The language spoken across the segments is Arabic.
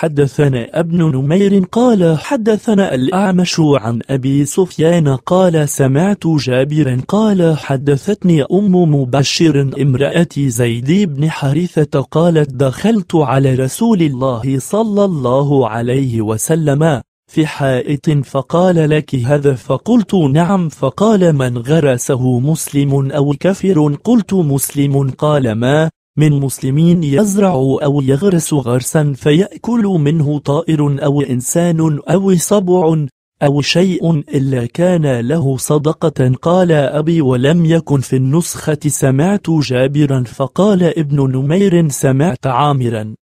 حدثنا ابن نمير قال حدثنا الأعمش عن أبي سفيان قال سمعت جابر قال حدثتني أم مبشر امرأة زيد بن حارثة قالت دخلت على رسول الله صلى الله عليه وسلم في حائط فقال لك هذا فقلت نعم فقال من غرسه مسلم أو كفر قلت مسلم قال ما من مسلمين يزرع أو يغرس غرسا فيأكل منه طائر أو إنسان أو صبع أو شيء إلا كان له صدقة. قال أبي ولم يكن في النسخة سمعت جابرا فقال ابن نمير سمعت عامرا.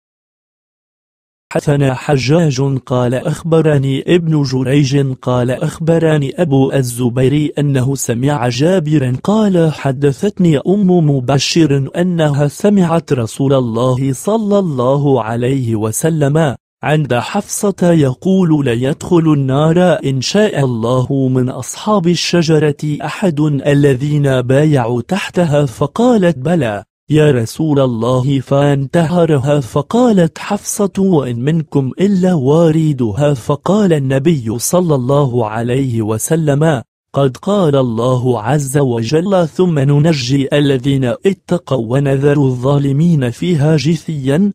حدثنا حجاج قال أخبرني ابن جريج قال أخبرني أبو الزبير أنه سمع جابر قال حدثتني أم مبشر أنها سمعت رسول الله صلى الله عليه وسلم عند حفصة يقول ليدخل النار إن شاء الله من أصحاب الشجرة أحد الذين بايعوا تحتها فقالت بلى يا رسول الله فانتهرها فقالت حفصة وإن منكم إلا واردها فقال النبي صلى الله عليه وسلم قد قال الله عز وجل ثم ننجي الذين اتقوا ونذر الظالمين فيها جثيا